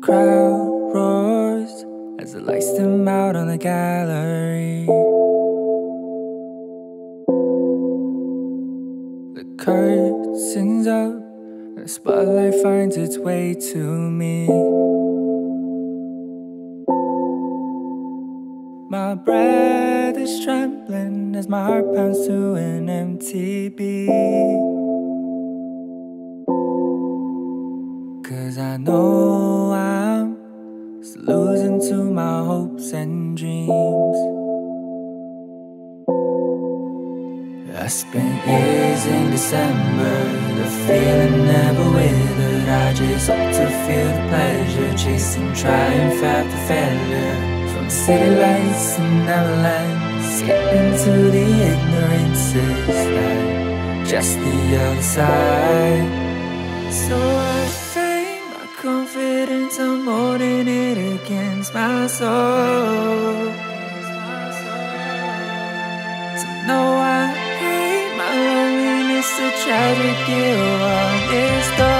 crowd roars as the lights dim out on the gallery. The curtains up, and the spotlight finds its way to me. My breath is trembling as my heart pounds to an empty beat. Cause I know and dreams. I spent years in December, the feeling never withered. I just hope to feel the pleasure, chasing triumph after failure. From city lights and Neverland, skipping to the ignorances that just the other side. So I confidence, I'm holding it against my soul. To know I hate my loneliness, a tragic ill on its Cause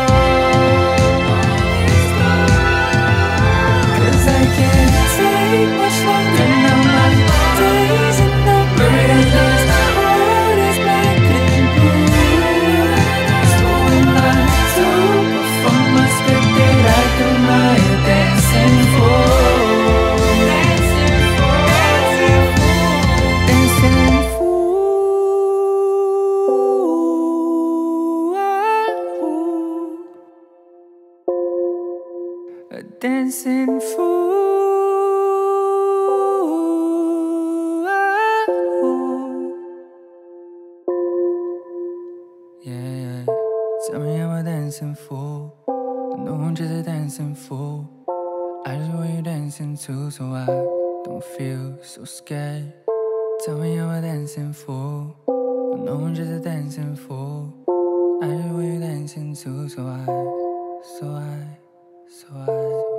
A dancing fool. Yeah, yeah. Tell me I'm a dancing fool. No one just a dancing fool. I just want you dancing too, so I don't feel so scared. Tell me I'm a dancing fool. No one just a dancing fool. I just want you dancing too, so I, so I, so I.